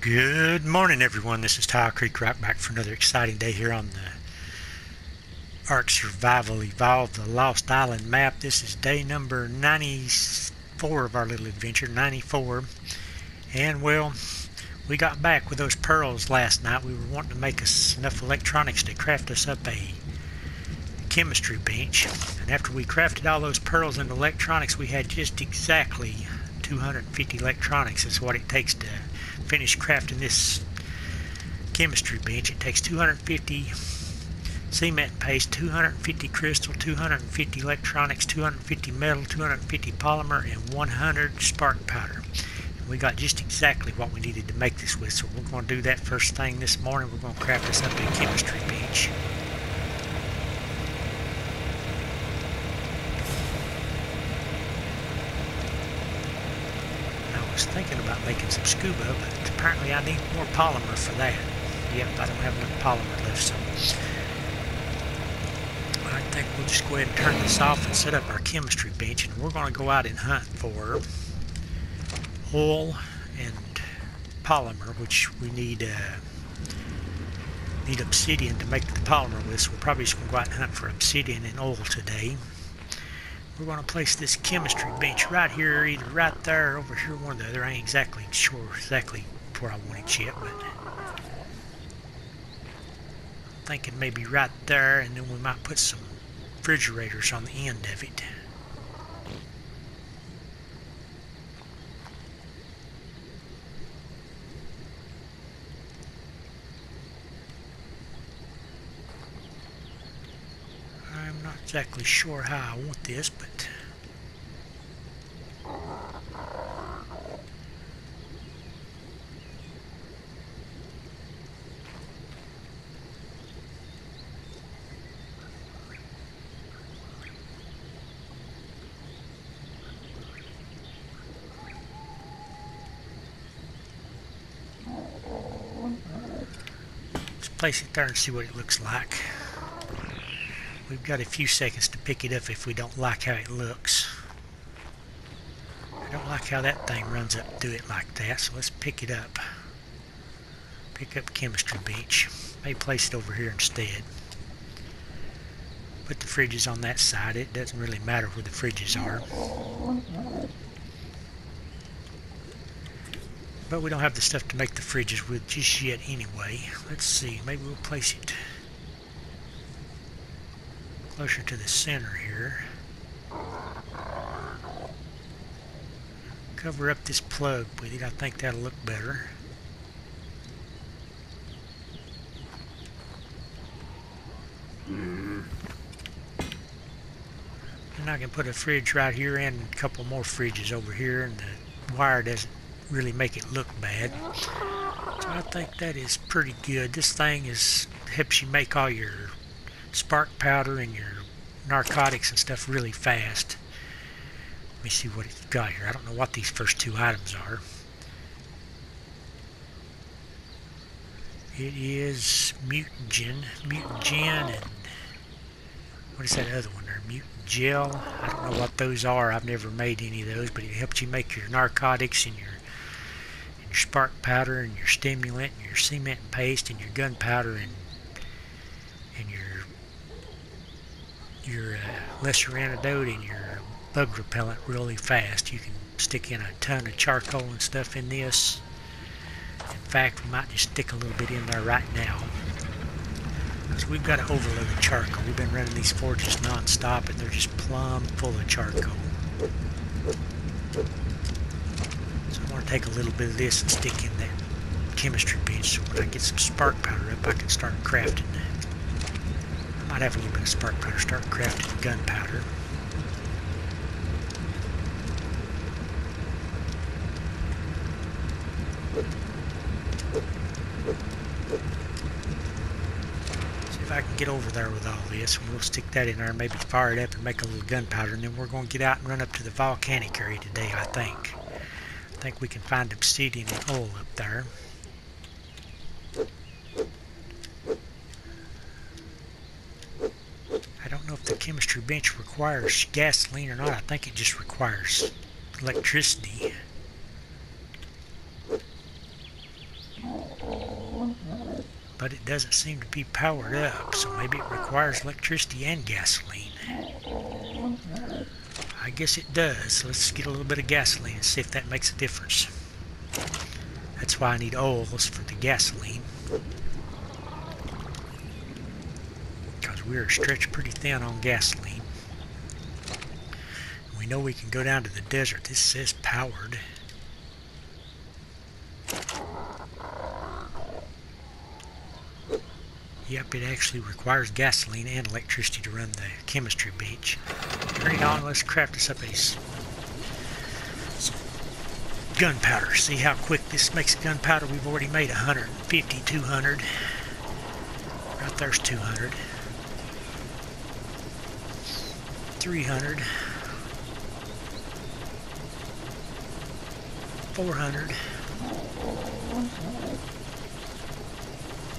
Good morning, everyone. This is Tile Creek Rock back for another exciting day here on the Ark Survival Evolved the Lost Island map. This is day number 94 of our little adventure, 94. And, well, we got back with those pearls last night. We were wanting to make us enough electronics to craft us up a chemistry bench. And after we crafted all those pearls and electronics, we had just exactly 250 electronics is what it takes to finish crafting this chemistry bench. It takes 250 cement paste, 250 crystal, 250 electronics, 250 metal, 250 polymer, and 100 spark powder. And we got just exactly what we needed to make this with, so we're going to do that first thing this morning. We're going to craft this up a chemistry bench. was thinking about making some scuba, but apparently I need more polymer for that. Yep, I don't have enough polymer left, so I think we'll just go ahead and turn this off and set up our chemistry bench, and we're going to go out and hunt for oil and polymer, which we need uh, need obsidian to make the polymer with, so we're probably just going to go out and hunt for obsidian and oil today. We're going to place this chemistry bench right here, either right there or over here, one or the other. I ain't exactly sure exactly where I want it yet, but I'm thinking maybe right there, and then we might put some refrigerators on the end of it. Exactly sure how I want this, but Let's place it there and see what it looks like. We've got a few seconds to pick it up if we don't like how it looks. I don't like how that thing runs up to it like that, so let's pick it up. Pick up chemistry Bench. May place it over here instead. Put the fridges on that side. It doesn't really matter where the fridges are. But we don't have the stuff to make the fridges with just yet anyway. Let's see, maybe we'll place it closer to the center here. Cover up this plug with it. I think that'll look better. And I can put a fridge right here and a couple more fridges over here and the wire doesn't really make it look bad. So I think that is pretty good. This thing is helps you make all your spark powder and your narcotics and stuff really fast. Let me see what it's got here. I don't know what these first two items are. It is mutagen, mutagen, and what is that other one there? Mutant gel. I don't know what those are. I've never made any of those, but it helps you make your narcotics and your your spark powder and your stimulant and your cement paste and your gunpowder and and your uh, lesser antidote and your bug repellent really fast. You can stick in a ton of charcoal and stuff in this. In fact, we might just stick a little bit in there right now. Because we've got an overload of charcoal. We've been running these forges non-stop and they're just plumb full of charcoal. So I'm going to take a little bit of this and stick in that chemistry bench so when I get some spark powder up I can start crafting might have a little bit of spark powder, start crafting gunpowder. See if I can get over there with all this, and we'll stick that in there, maybe fire it up and make a little gunpowder, and then we're going to get out and run up to the volcanic area today, I think. I think we can find obsidian and oil up there. Chemistry bench requires gasoline or not. I think it just requires electricity. but it doesn't seem to be powered up, so maybe it requires electricity and gasoline. I guess it does. Let's get a little bit of gasoline and see if that makes a difference. That's why I need oils for the gasoline. Because we're stretched pretty thin on gasoline. We know we can go down to the desert. This says powered. Yep, it actually requires gasoline and electricity to run the chemistry bench. Turn it on, let's craft us up a gunpowder. See how quick this makes gunpowder? We've already made 150, 200. Right there's 200. 300. 400.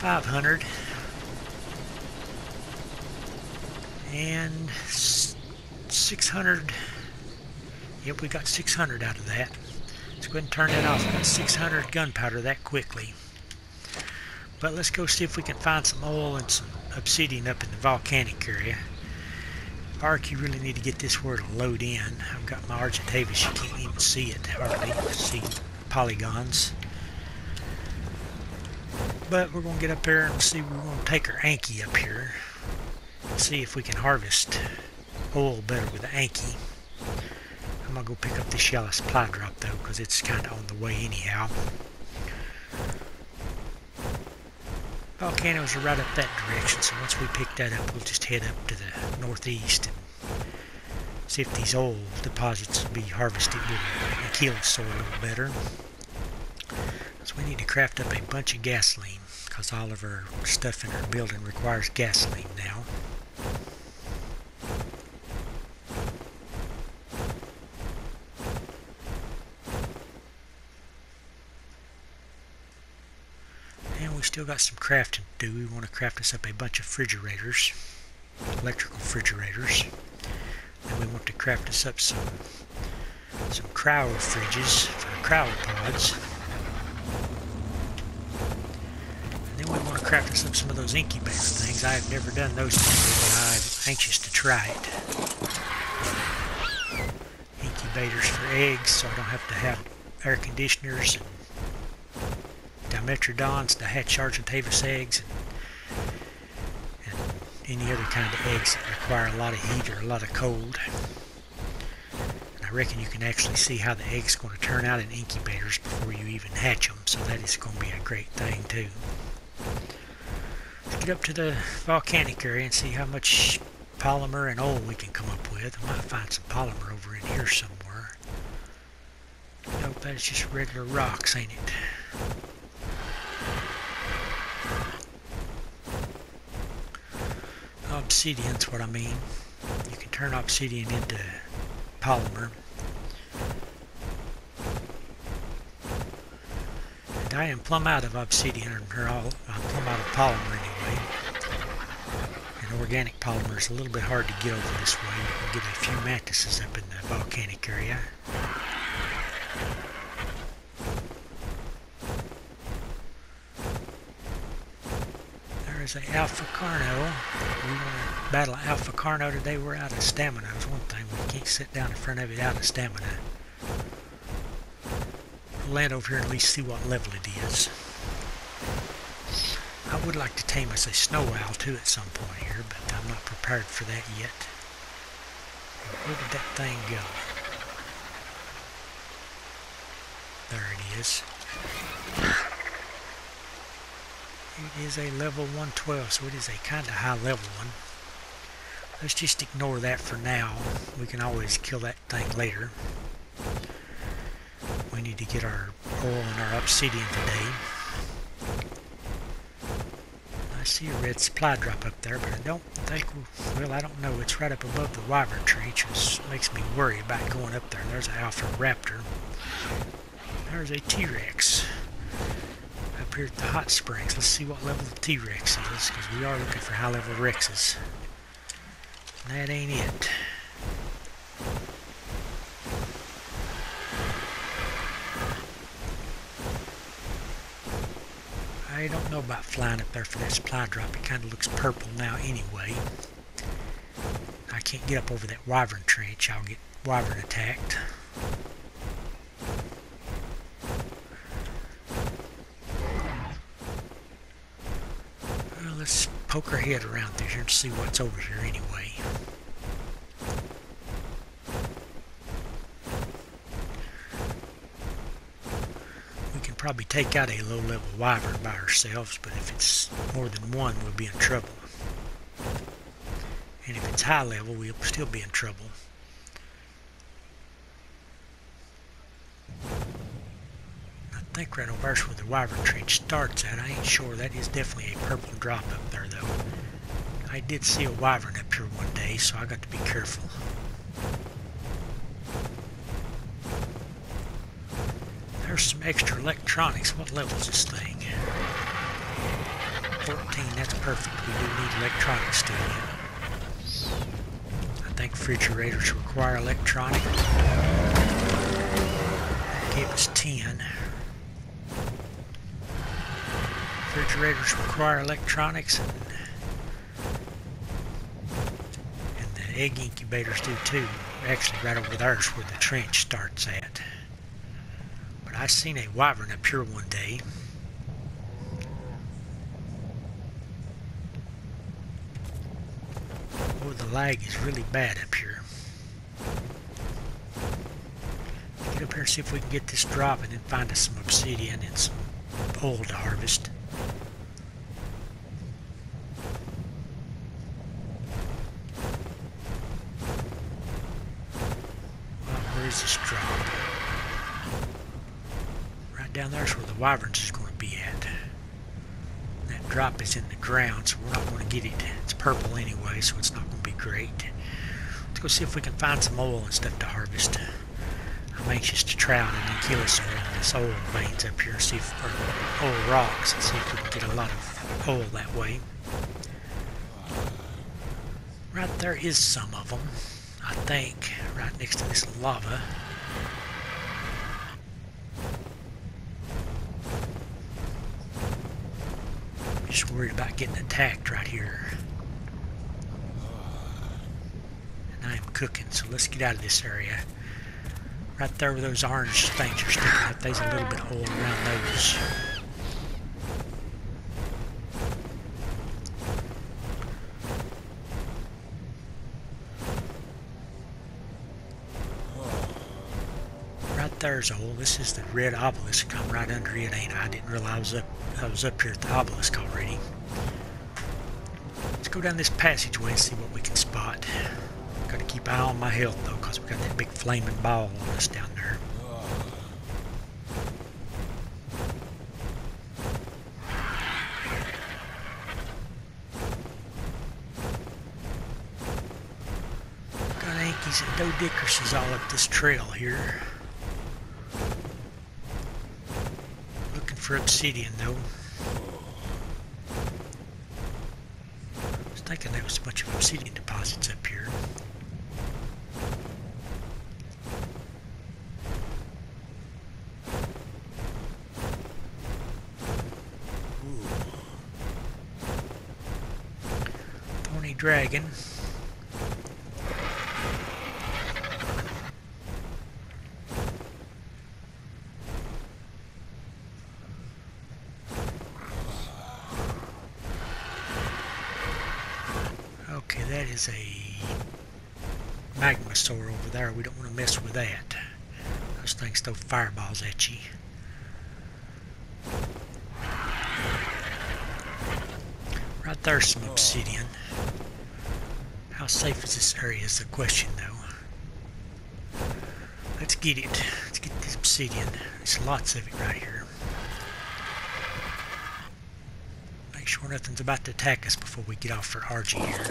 500. and 600 yep we got 600 out of that let's go ahead and turn that off got 600 gunpowder that quickly but let's go see if we can find some oil and some obsidian up in the volcanic area Ark, you really need to get this to load in. I've got my Argentavis, you can't even see it hardly. See polygons. But we're going to get up there and see, we're going to take our Anky up here see if we can harvest oil better with the Anky. I'm going to go pick up this yellow supply drop though because it's kind of on the way anyhow. Volcanoes are right up that direction so once we pick that up we'll just head up to the northeast and see if these old deposits will be harvested with a keyless a little better. So we need to craft up a bunch of gasoline because all of our stuff in our building requires gasoline now. Still got some crafting to do. We want to craft us up a bunch of refrigerators, electrical refrigerators. And we want to craft us up some some cryo fridges for cryopods. And then we want to craft us up some of those incubator things. I have never done those before, but I'm anxious to try it. Incubators for eggs, so I don't have to have air conditioners and Dimetrodons to hatch Argentavis eggs and, and any other kind of eggs that require a lot of heat or a lot of cold. And I reckon you can actually see how the egg's going to turn out in incubators before you even hatch them, so that is going to be a great thing too. Let's get up to the volcanic area and see how much polymer and oil we can come up with. I might find some polymer over in here somewhere. Nope, that's just regular rocks, ain't it? Obsidian's what I mean. You can turn obsidian into polymer. And I am plumb out of obsidian, or all, I'm plumb out of polymer anyway. And organic polymer is a little bit hard to get over this way. You can get a few mantises up in the volcanic area. There's a Alpha Carno. We want to battle Alpha Carno today. We're out of stamina. That's one thing. We can't sit down in front of it out of stamina. Land over here and at least see what level it is. I would like to tame us a snow owl too at some point here, but I'm not prepared for that yet. Where did that thing go? There it is. It is a level 112, so it is a kind of high level one. Let's just ignore that for now. We can always kill that thing later. We need to get our oil and our obsidian today. I see a red supply drop up there, but I don't think, well, I don't know. It's right up above the wyvern tree, which makes me worry about going up there. There's an alpha raptor. There's a T-Rex up here at the hot springs. Let's see what level the T-Rex is, because we are looking for high level Rexes. That ain't it. I don't know about flying up there for that supply drop. It kind of looks purple now anyway. I can't get up over that wyvern trench. I'll get wyvern attacked. Poke our head around through here and see what's over here anyway. We can probably take out a low-level wyvern by ourselves, but if it's more than one, we'll be in trouble. And if it's high level, we'll still be in trouble. Think right where the wyvern trench starts at. I ain't sure. That is definitely a purple drop up there, though. I did see a wyvern up here one day, so I got to be careful. There's some extra electronics. What level is this thing? 14, that's perfect. We do need electronics still uh, I think refrigerators require electronic. Gave us 10. Refrigerators require electronics and, and the egg incubators do too. Actually right over there is where the trench starts at. But I seen a wyvern up here one day. Oh, the lag is really bad up here. Get up here and see if we can get this drop and then find us some obsidian and some oil to harvest. Where is this drop? Right down there's where the wyverns is going to be at. That drop is in the ground, so we're not going to get it. It's purple anyway, so it's not going to be great. Let's go see if we can find some oil and stuff to harvest. I'm anxious to try out kill some of this oil veins up here, see if, or rocks, and see if we can get a lot of oil that way. Right there is some of them, I think, right next to this lava. Just worried about getting attacked right here. And I am cooking, so let's get out of this area. Right there where those orange things are sticking up, there's a little bit of hole around those. Right there's hole. This is the red obelisk. Come right under it, ain't I? I didn't realize I was up I was up here at the obelisk already. Let's go down this passageway and see what we can spot. Gotta keep an eye on my health though, because we got that big flaming ball on us down there. Got Ankies and Doe Dickerses all up this trail here. Looking for obsidian though. I was thinking there was a bunch of obsidian deposits up here. Dragon. is a magmasaur over there. We don't want to mess with that. Those things throw fireballs at you. Right there's some obsidian. Safe is this area is the question though. Let's get it. Let's get this obsidian. There's lots of it right here. Make sure nothing's about to attack us before we get off for RG here.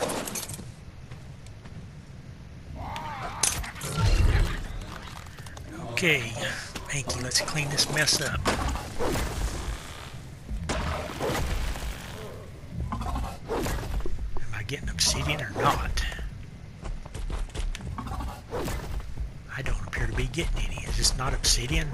Okay, thank you. Let's clean this mess up. not obsidian?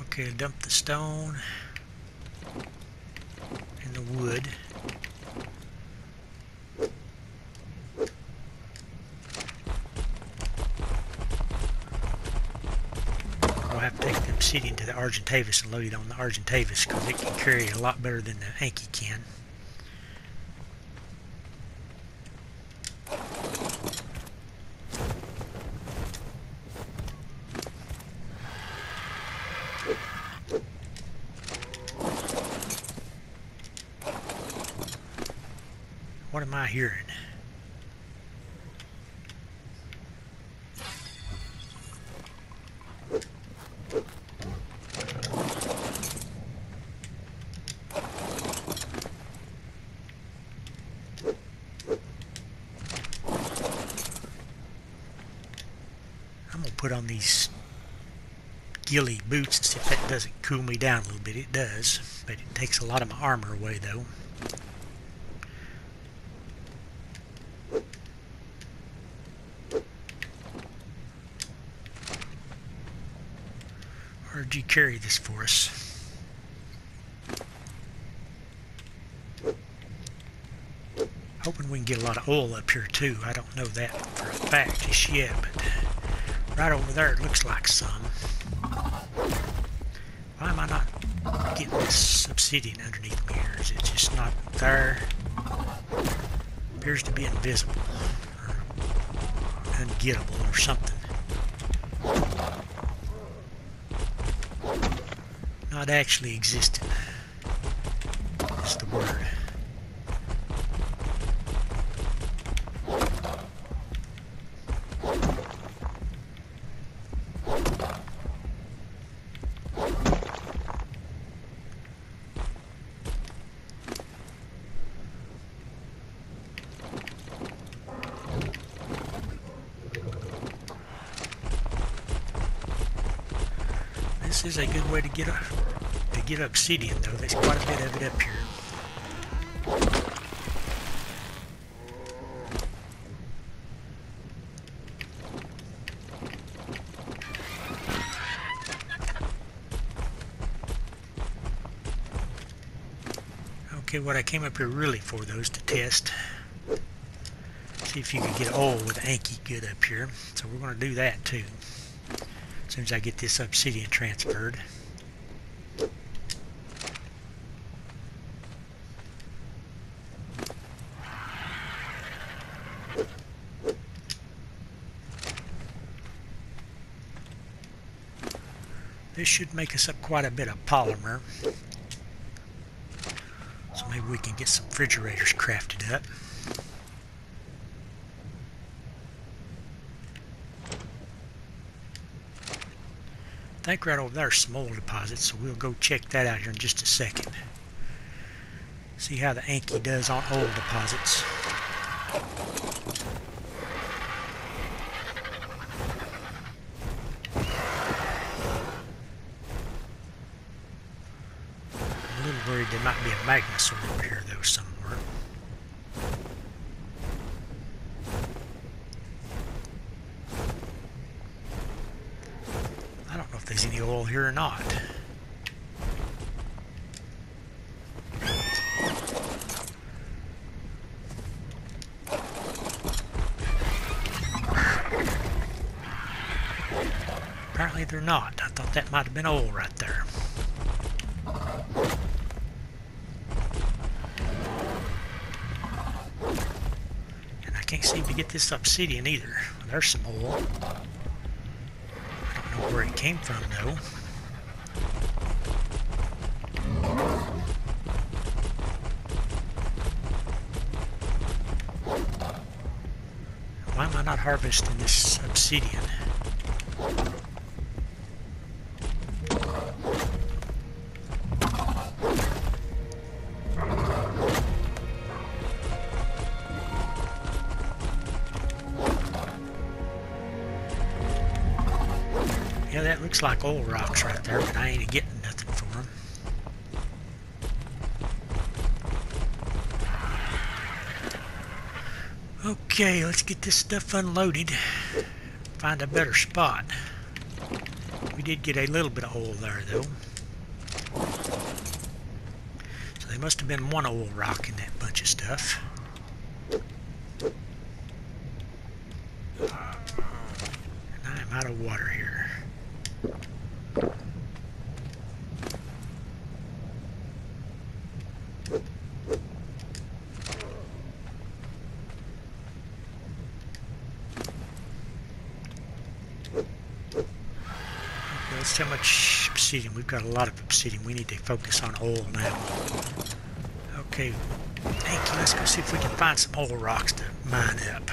Okay, dump the stone and the wood. The Argentavis and load it on the Argentavis because it can carry a lot better than the Anky can. What am I hearing? I'm gonna put on these ghillie boots see if that doesn't cool me down a little bit. It does, but it takes a lot of my armor away though. Where'd you carry this for us? Hoping we can get a lot of oil up here too. I don't know that for a fact just yet, but right over there it looks like some. Am I not getting this obsidian underneath me? Is it just not there? Appears to be invisible or ungettable or something. Not actually existing. That's the word. This is a good way to get to get obsidian though. There's quite a bit of it up here. Okay, what I came up here really for those to test. See if you can get oil with Anky good up here. So we're going to do that too. As soon as I get this obsidian transferred. This should make us up quite a bit of polymer. So maybe we can get some refrigerators crafted up. I think right over there are some oil deposits, so we'll go check that out here in just a second. See how the Anky does on oil deposits. I'm a little worried there might be a sword over here though somewhere. Here or not. Apparently they're not. I thought that might have been oil right there. And I can't seem to get this obsidian either. There's some oil. I don't know where it came from though. Why am I not harvesting this obsidian? Yeah, that looks like old rocks right there, but I ain't getting nothing for them. Okay, let's get this stuff unloaded. Find a better spot. We did get a little bit of oil there, though. So there must have been one oil rock in that bunch of stuff. And I am out of water here. How much obsidian. We've got a lot of obsidian. We need to focus on oil now. Okay, thank you. let's go see if we can find some oil rocks to mine up.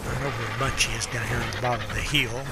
I know where a bunch is down here on the bottom of the hill.